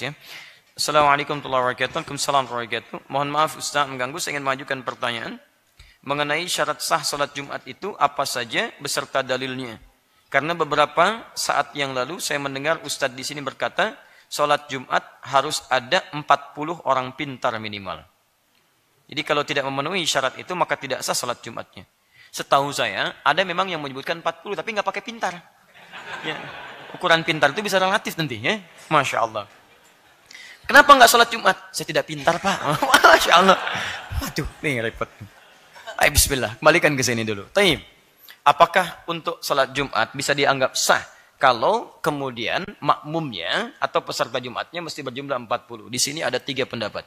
ya. Assalamualaikum warahmatullahi wabarakatuh. Waalaikumsalam warahmatullahi wabarakatuh. Mohon maaf Ustaz mengganggu, saya ingin mengajukan pertanyaan. Mengenai syarat sah salat Jumat itu apa saja beserta dalilnya. Karena beberapa saat yang lalu saya mendengar Ustadz di sini berkata, salat Jumat harus ada 40 orang pintar minimal. Jadi kalau tidak memenuhi syarat itu maka tidak sah salat Jumatnya. Setahu saya ada memang yang menyebutkan 40 tapi nggak pakai pintar. Ya. Ukuran pintar itu bisa relatif nanti ya. Masya Allah. Kenapa nggak sholat Jumat? Saya tidak pintar pak. Masya Allah. Waduh, nih repot. Ayo bismillah, kembalikan ke sini dulu. Taib. Apakah untuk sholat Jumat bisa dianggap sah? Kalau kemudian makmumnya atau peserta Jumatnya mesti berjumlah 40. Di sini ada tiga pendapat.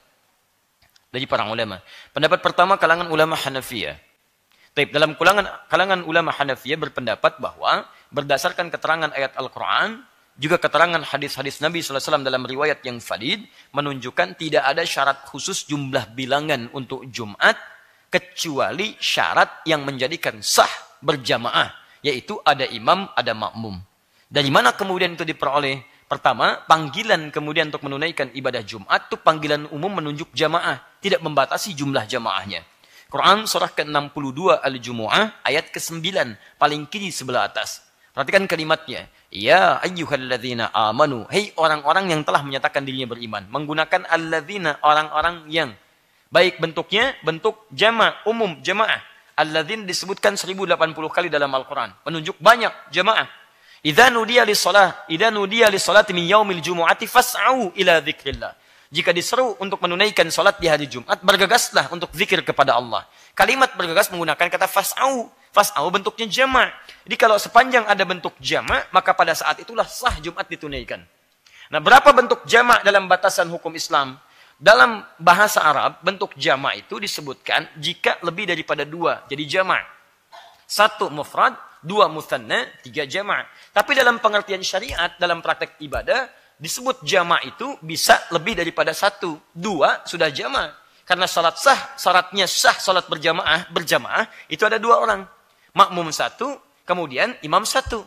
Dari para ulama. Pendapat pertama kalangan ulama Hanafiyah. Taib. Dalam kalangan, kalangan ulama Hanafiyah berpendapat bahwa berdasarkan keterangan ayat Al-Quran, juga keterangan hadis-hadis Nabi SAW dalam riwayat yang fadid menunjukkan tidak ada syarat khusus jumlah bilangan untuk Jumat kecuali syarat yang menjadikan sah berjamaah yaitu ada imam, ada makmum. Dari mana kemudian itu diperoleh? Pertama, panggilan kemudian untuk menunaikan ibadah Jumat itu panggilan umum menunjuk jamaah, tidak membatasi jumlah jamaahnya. Quran surah ke-62 Al-Jumu'ah ayat ke-9 paling kiri sebelah atas. Perhatikan kalimatnya. Ya ayyuhalladzina amanu. Hei orang-orang yang telah menyatakan dirinya beriman. Menggunakan alladzina orang-orang yang. Baik bentuknya, bentuk jama' umum, jamaah. Alladzin disebutkan 1080 kali dalam Al-Quran. Menunjuk banyak jamaah. Idza nudiya lis-shalah, idza nudiya lis-salati min yaumil jumu'ati fas'au ila dzikrillah. Jika diseru untuk menunaikan salat di hari Jumat, bergegaslah untuk zikir kepada Allah. Kalimat bergegas menggunakan kata fas'au. Fas'au bentuknya jama'. Jadi kalau sepanjang ada bentuk jama', maka pada saat itulah sah Jumat ditunaikan. Nah, berapa bentuk jama' dalam batasan hukum Islam? Dalam bahasa Arab, bentuk jama' itu disebutkan jika lebih daripada dua. Jadi jama'. Satu mufrad, dua musanna, tiga jama'. Tapi dalam pengertian syariat, dalam praktek ibadah, disebut jama' itu bisa lebih daripada satu. Dua sudah jama'. Karena salat sah, syaratnya sah salat berjamaah, berjamaah, itu ada dua orang makmum satu, kemudian imam satu.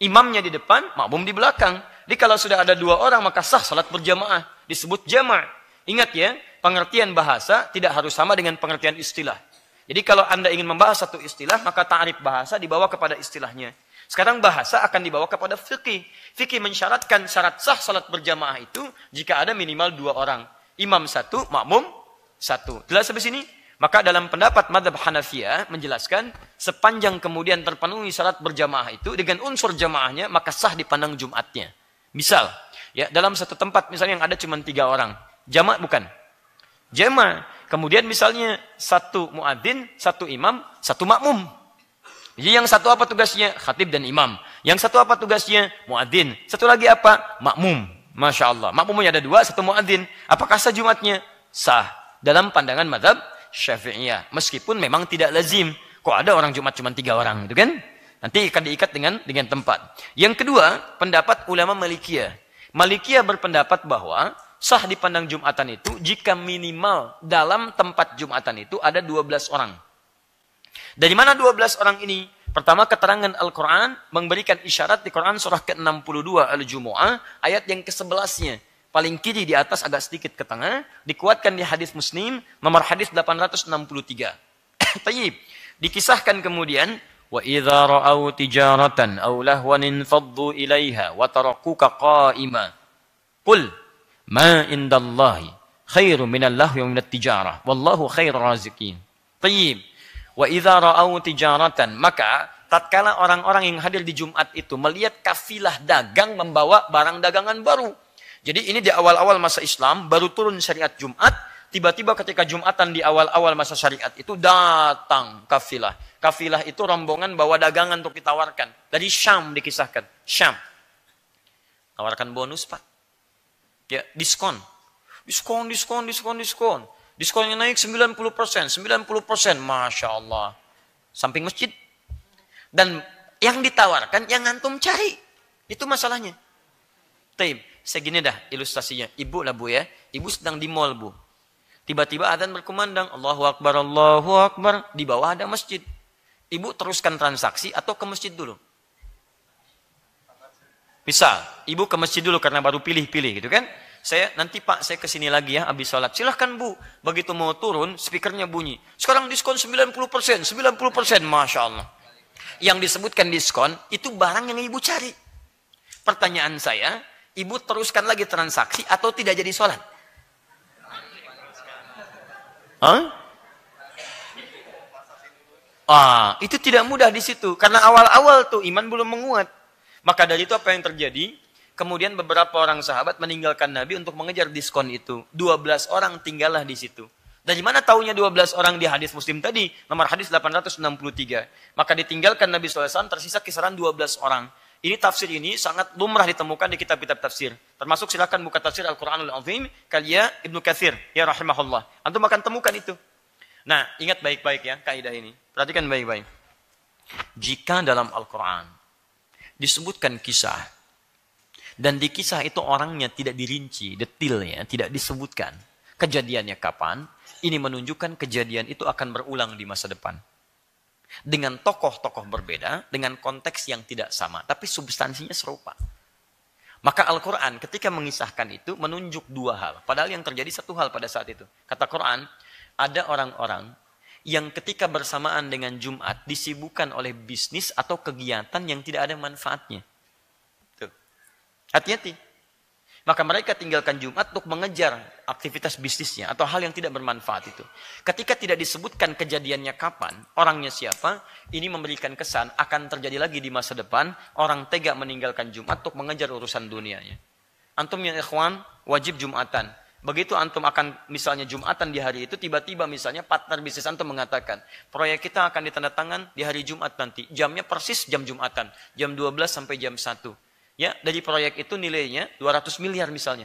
Imamnya di depan, makmum di belakang. Jadi kalau sudah ada dua orang, maka sah salat berjamaah. Disebut jama'. Ingat ya, pengertian bahasa tidak harus sama dengan pengertian istilah. Jadi kalau Anda ingin membahas satu istilah, maka ta'rif bahasa dibawa kepada istilahnya. Sekarang bahasa akan dibawa kepada fikih. Fikih mensyaratkan syarat sah salat berjamaah itu jika ada minimal dua orang. Imam satu, makmum satu. Jelas sampai sini? Maka dalam pendapat madhab Hanafiyah menjelaskan sepanjang kemudian terpenuhi syarat berjamaah itu dengan unsur jamaahnya maka sah dipandang Jumatnya. Misal, ya dalam satu tempat misalnya yang ada cuma tiga orang, jamaah bukan? Jamaah. Kemudian misalnya satu muadzin, satu imam, satu makmum. Jadi yang satu apa tugasnya? Khatib dan imam. Yang satu apa tugasnya? Muadzin. Satu lagi apa? Makmum. Masya Allah. Makmumnya ada dua, satu muadzin. Apakah sah Jumatnya? Sah. Dalam pandangan madhab Syafi'iyah. Meskipun memang tidak lazim. Kok ada orang Jumat cuma tiga orang, itu kan? Nanti akan diikat dengan dengan tempat. Yang kedua, pendapat ulama Malikiyah. Malikiyah berpendapat bahwa sah dipandang Jumatan itu jika minimal dalam tempat Jumatan itu ada 12 orang. Dari mana 12 orang ini? Pertama keterangan Al-Quran memberikan isyarat di Quran surah ke-62 Al-Jumu'ah ayat yang ke-11-nya paling kiri di atas agak sedikit ke tengah, dikuatkan di hadis Muslim nomor hadis 863. Tayyib. Dikisahkan kemudian ra'au tijaratan aw lahwan infaddu ilaiha wa tarakuka qa'ima. Qul ma indallahi khairu minal lahwi minat tijarah wallahu khairur raziqin. Tayyib. Wa idza ra'au tijaratan maka tatkala orang-orang yang hadir di Jumat itu melihat kafilah dagang membawa barang dagangan baru jadi ini di awal-awal masa Islam, baru turun syariat Jumat, tiba-tiba ketika Jumatan di awal-awal masa syariat itu datang kafilah. Kafilah itu rombongan bawa dagangan untuk ditawarkan. Dari Syam dikisahkan. Syam. Tawarkan bonus, Pak. Ya, diskon. Diskon, diskon, diskon, diskon. Diskonnya naik 90%, 90%. Masya Allah. Samping masjid. Dan yang ditawarkan, yang antum cari. Itu masalahnya. Taib segini dah ilustrasinya. Ibu lah bu ya. Ibu sedang di mall bu. Tiba-tiba adzan berkumandang. Allahu Akbar, Allahu Akbar. Di bawah ada masjid. Ibu teruskan transaksi atau ke masjid dulu? Bisa. Ibu ke masjid dulu karena baru pilih-pilih gitu kan. saya nanti Pak saya ke sini lagi ya habis sholat. Silahkan Bu. Begitu mau turun, speakernya bunyi. Sekarang diskon 90%, 90%, Masya Allah. Yang disebutkan diskon, itu barang yang ibu cari. Pertanyaan saya, ibu teruskan lagi transaksi atau tidak jadi sholat? Hah? Ah, itu tidak mudah di situ. Karena awal-awal tuh iman belum menguat. Maka dari itu apa yang terjadi? Kemudian beberapa orang sahabat meninggalkan Nabi untuk mengejar diskon itu. 12 orang tinggallah di situ. Dari mana tahunya 12 orang di hadis muslim tadi? Nomor hadis 863. Maka ditinggalkan Nabi SAW tersisa kisaran 12 orang. Ini tafsir ini sangat lumrah ditemukan di kitab-kitab tafsir. Termasuk silakan buka tafsir Al-Quranul Azim. Kalia Ibnu Kathir. Ya rahimahullah. Antum akan temukan itu. Nah, ingat baik-baik ya kaidah ini. Perhatikan baik-baik. Jika dalam Al-Quran disebutkan kisah dan di kisah itu orangnya tidak dirinci, detailnya, tidak disebutkan. Kejadiannya kapan, ini menunjukkan kejadian itu akan berulang di masa depan. Dengan tokoh-tokoh berbeda, dengan konteks yang tidak sama, tapi substansinya serupa. Maka Al-Quran ketika mengisahkan itu menunjuk dua hal. Padahal yang terjadi satu hal pada saat itu. Kata Quran, ada orang-orang yang ketika bersamaan dengan Jumat disibukkan oleh bisnis atau kegiatan yang tidak ada manfaatnya. Hati-hati. Maka mereka tinggalkan Jumat untuk mengejar aktivitas bisnisnya atau hal yang tidak bermanfaat itu. Ketika tidak disebutkan kejadiannya kapan, orangnya siapa, ini memberikan kesan akan terjadi lagi di masa depan, orang tega meninggalkan Jumat untuk mengejar urusan dunianya. Antum yang ikhwan, wajib Jumatan. Begitu antum akan misalnya Jumatan di hari itu, tiba-tiba misalnya partner bisnis antum mengatakan, proyek kita akan ditandatangan di hari Jumat nanti. Jamnya persis jam Jumatan, jam 12 sampai jam 1 ya dari proyek itu nilainya 200 miliar misalnya.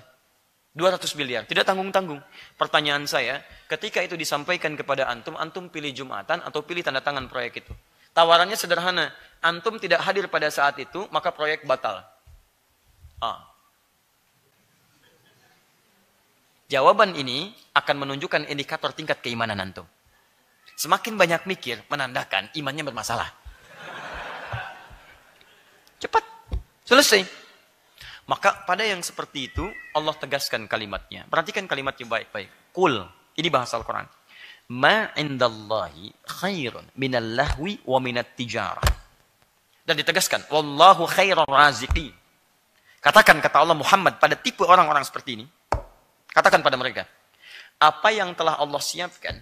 200 miliar, tidak tanggung-tanggung. Pertanyaan saya, ketika itu disampaikan kepada antum, antum pilih Jumatan atau pilih tanda tangan proyek itu. Tawarannya sederhana, antum tidak hadir pada saat itu, maka proyek batal. Ah. Jawaban ini akan menunjukkan indikator tingkat keimanan antum. Semakin banyak mikir, menandakan imannya bermasalah. Cepat Selesai. Maka pada yang seperti itu Allah tegaskan kalimatnya. Perhatikan kalimatnya baik-baik. Kul. Ini bahasa Al-Quran. Ma indallahi khairun minal lahwi wa minat tijarah. Dan ditegaskan. Wallahu khairun raziqi. Katakan kata Allah Muhammad pada tipe orang-orang seperti ini. Katakan pada mereka. Apa yang telah Allah siapkan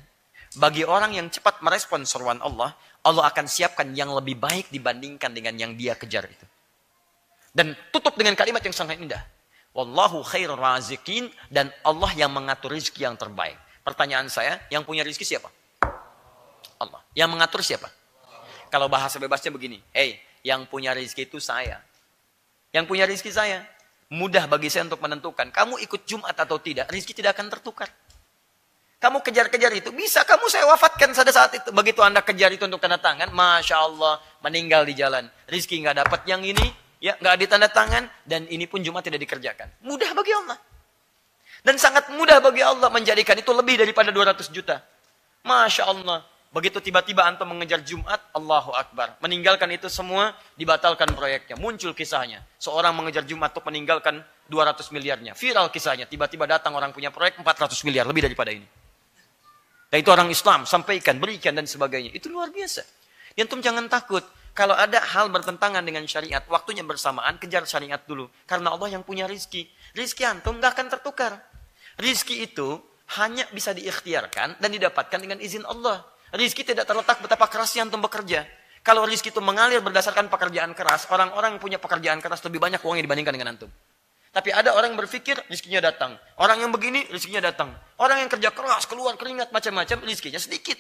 bagi orang yang cepat merespon seruan Allah, Allah akan siapkan yang lebih baik dibandingkan dengan yang dia kejar itu. Dan tutup dengan kalimat yang sangat indah. Wallahu khairur razikin dan Allah yang mengatur rezeki yang terbaik. Pertanyaan saya, yang punya rezeki siapa? Allah. Yang mengatur siapa? Kalau bahasa bebasnya begini, hey, yang punya rezeki itu saya. Yang punya rezeki saya. Mudah bagi saya untuk menentukan. Kamu ikut Jumat atau tidak, rezeki tidak akan tertukar. Kamu kejar-kejar itu, bisa kamu saya wafatkan pada saat itu. Begitu anda kejar itu untuk tanda tangan, Masya Allah, meninggal di jalan. Rizki nggak dapat yang ini, ya nggak ditanda tangan dan ini pun Jumat tidak dikerjakan. Mudah bagi Allah. Dan sangat mudah bagi Allah menjadikan itu lebih daripada 200 juta. Masya Allah. Begitu tiba-tiba antum mengejar Jumat, Allahu Akbar. Meninggalkan itu semua, dibatalkan proyeknya. Muncul kisahnya. Seorang mengejar Jumat untuk meninggalkan 200 miliarnya. Viral kisahnya. Tiba-tiba datang orang punya proyek 400 miliar. Lebih daripada ini. Dan itu orang Islam. Sampaikan, berikan, dan sebagainya. Itu luar biasa. Antum jangan takut. Kalau ada hal bertentangan dengan syariat, waktunya bersamaan, kejar syariat dulu. Karena Allah yang punya rizki. Rizki antum gak akan tertukar. Rizki itu hanya bisa diikhtiarkan dan didapatkan dengan izin Allah. Rizki tidak terletak betapa kerasnya antum bekerja. Kalau rizki itu mengalir berdasarkan pekerjaan keras, orang-orang yang punya pekerjaan keras lebih banyak uangnya dibandingkan dengan antum. Tapi ada orang yang berpikir rizkinya datang. Orang yang begini rizkinya datang. Orang yang kerja keras, keluar keringat macam-macam, rizkinya sedikit.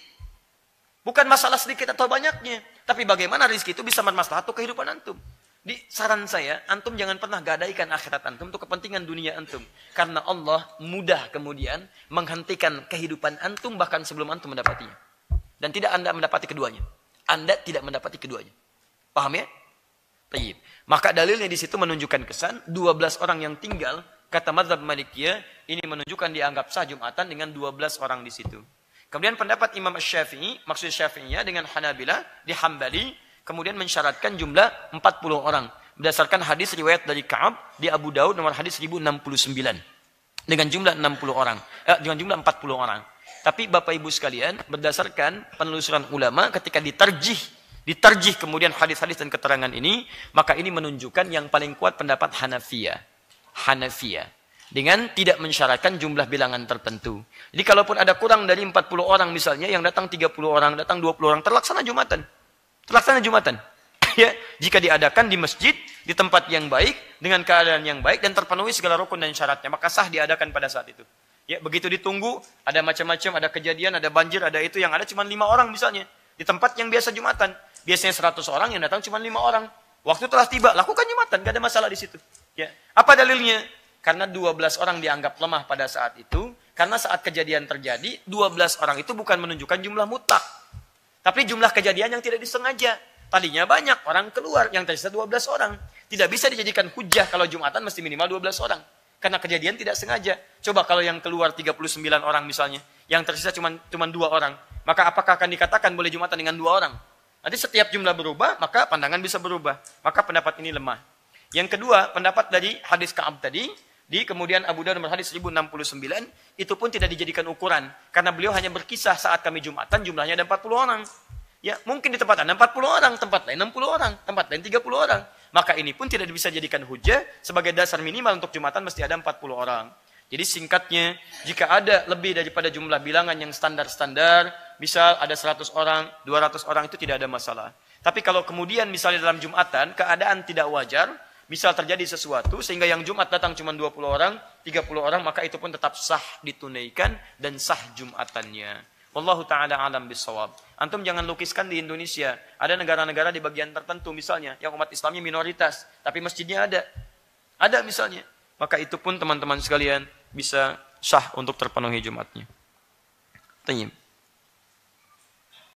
Bukan masalah sedikit atau banyaknya. Tapi bagaimana rizki itu bisa bermasalah untuk kehidupan antum. Di saran saya, antum jangan pernah gadaikan akhirat antum untuk kepentingan dunia antum. Karena Allah mudah kemudian menghentikan kehidupan antum bahkan sebelum antum mendapatinya. Dan tidak anda mendapati keduanya. Anda tidak mendapati keduanya. Paham ya? Tayyib. Maka dalilnya di situ menunjukkan kesan 12 orang yang tinggal kata mazhab Malikiyah ini menunjukkan dianggap sah Jumatan dengan 12 orang di situ. Kemudian pendapat Imam Syafi'i, maksud Syafi'iyah dengan Hanabila di Hambali, kemudian mensyaratkan jumlah 40 orang. Berdasarkan hadis riwayat dari Ka'ab di Abu Daud nomor hadis 1069. dengan jumlah 60 orang, eh, dengan jumlah 40 orang. Tapi Bapak Ibu sekalian, berdasarkan penelusuran ulama ketika diterjih, diterjih kemudian hadis-hadis dan keterangan ini, maka ini menunjukkan yang paling kuat pendapat Hanafiyah. Hanafiyah. Dengan tidak mensyaratkan jumlah bilangan tertentu. Jadi kalaupun ada kurang dari 40 orang misalnya, yang datang 30 orang, datang 20 orang, terlaksana Jumatan. Terlaksana Jumatan. ya, jika diadakan di masjid, di tempat yang baik, dengan keadaan yang baik, dan terpenuhi segala rukun dan syaratnya, maka sah diadakan pada saat itu. Ya, begitu ditunggu, ada macam-macam, ada kejadian, ada banjir, ada itu, yang ada cuma lima orang misalnya. Di tempat yang biasa Jumatan. Biasanya 100 orang, yang datang cuma lima orang. Waktu telah tiba, lakukan Jumatan, gak ada masalah di situ. Ya. Apa dalilnya? Karena 12 orang dianggap lemah pada saat itu, karena saat kejadian terjadi, 12 orang itu bukan menunjukkan jumlah mutlak. Tapi jumlah kejadian yang tidak disengaja. Tadinya banyak, orang keluar, yang tersisa 12 orang. Tidak bisa dijadikan hujah kalau Jumatan mesti minimal 12 orang. Karena kejadian tidak sengaja. Coba kalau yang keluar 39 orang misalnya, yang tersisa cuma cuma dua orang, maka apakah akan dikatakan boleh Jumatan dengan dua orang? Nanti setiap jumlah berubah, maka pandangan bisa berubah. Maka pendapat ini lemah. Yang kedua, pendapat dari hadis Ka'ab tadi, di kemudian Abu nomor hadis 1069, itu pun tidak dijadikan ukuran. Karena beliau hanya berkisah saat kami Jumatan, jumlahnya ada 40 orang. Ya, mungkin di tempat Anda 40 orang, tempat lain 60 orang, tempat lain 30 orang. Maka ini pun tidak bisa dijadikan hujah sebagai dasar minimal untuk Jumatan mesti ada 40 orang. Jadi singkatnya, jika ada lebih daripada jumlah bilangan yang standar-standar, misal ada 100 orang, 200 orang itu tidak ada masalah. Tapi kalau kemudian misalnya dalam Jumatan keadaan tidak wajar, misal terjadi sesuatu sehingga yang Jumat datang cuma 20 orang, 30 orang, maka itu pun tetap sah ditunaikan dan sah Jumatannya. Wallahu taala alam bisawab. Antum jangan lukiskan di Indonesia. Ada negara-negara di bagian tertentu misalnya yang umat Islamnya minoritas, tapi masjidnya ada. Ada misalnya. Maka itu pun teman-teman sekalian bisa sah untuk terpenuhi Jumatnya. Tayyib.